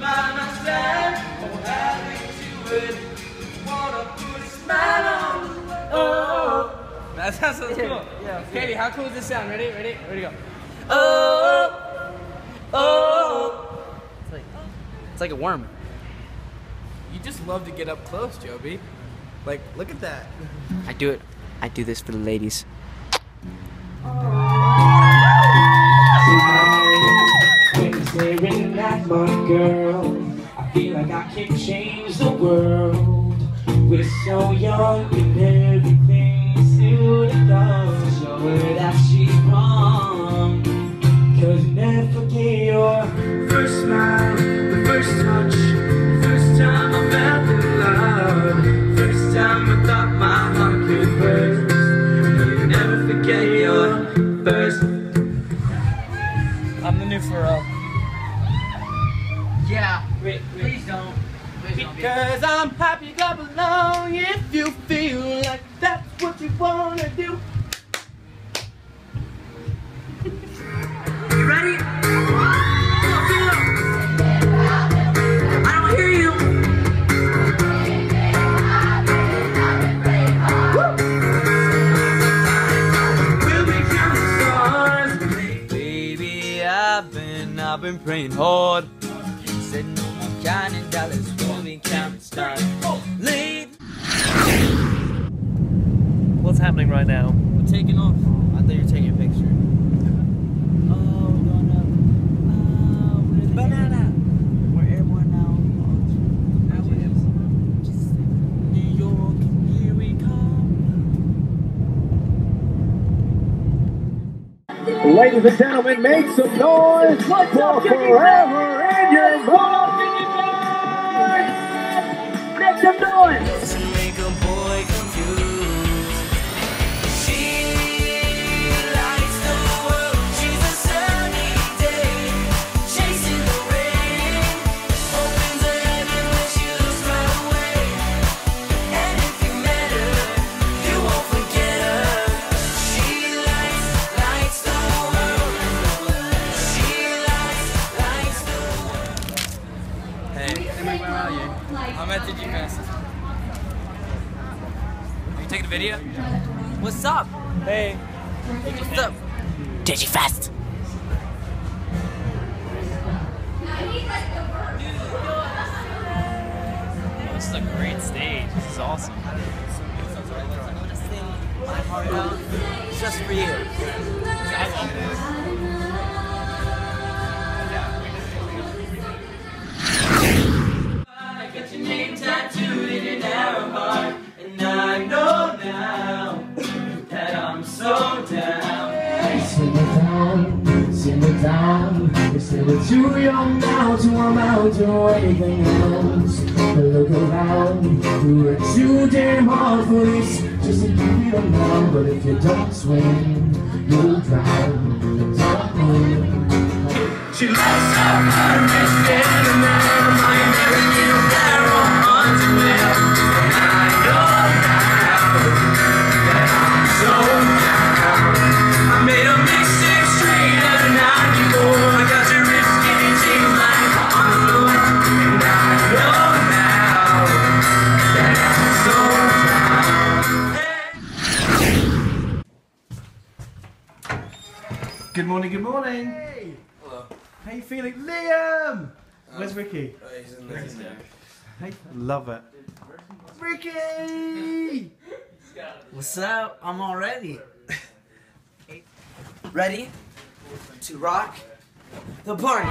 how That sounds cool. Yeah, Katie, how cool does this sound? Ready? Ready? Ready to go. Oh, oh, oh. It's like, it's like a worm. You just love to get up close, Joby. Like, look at that. I do it. I do this for the ladies. Oh. I can change the world. We're so young been, I've been praying hard. Said no more counting dollars, we'll be counting stars. What's happening right now? We're taking off. I thought you were taking a picture. Oh, we're going up. Oh, we're Banana. We're airborne now. New York, here we come. Ladies and gentlemen, make some noise for Forever in Your Mind! Make some noise! You taking a video? What's up? Hey. What's up? Digifest. This is a great stage. This is awesome. My heart out just for you. Down. You're too young now to amount to anything else. But look around, you work too damn hard for this. Just to keep it around, but if you don't swim, you'll drown. She loves her purpose, Good morning, good morning. Hey. Hello. How you feeling? Liam! Where's um, Ricky? Oh, he's in there. Hey, love it. Ricky! What's up? I'm all ready. Ready to rock the party.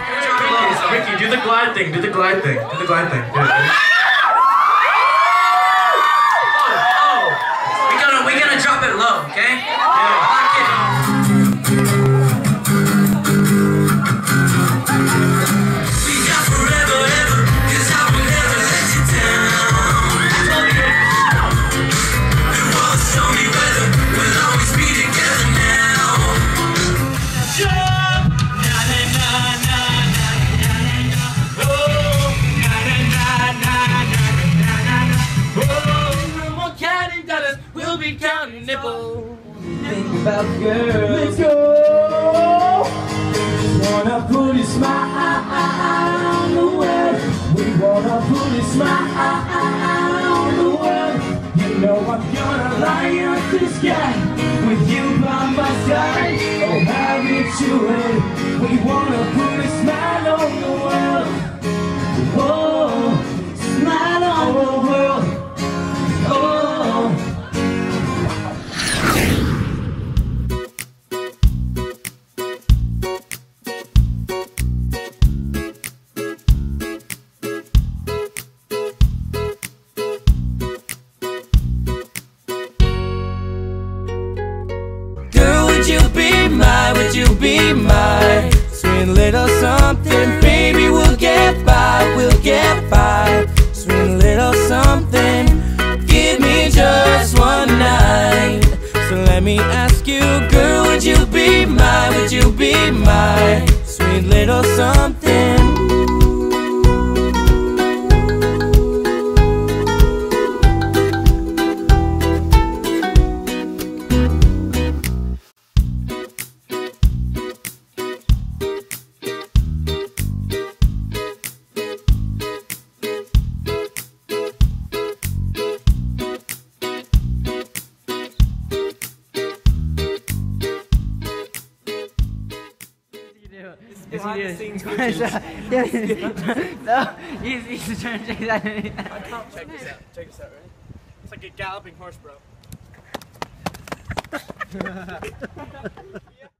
Ricky, do the glide thing. Do the glide thing. Do the glide thing. About girls. Let's go. Wanna put a smile on the world. We wanna put a smile on the world. You know I'm gonna light up the sky. right. Oh, how did you it? We wanna put would you be my, would you be my sweet little something? Baby, we'll get by, we'll get by. Sweet little something, give me just one night. So let me ask you, girl, would you be my, would you be my sweet little something? Behind the scenes no, he's, he's trying to check that. I can't check this out. Check this out, ready? It's like a galloping horse, bro.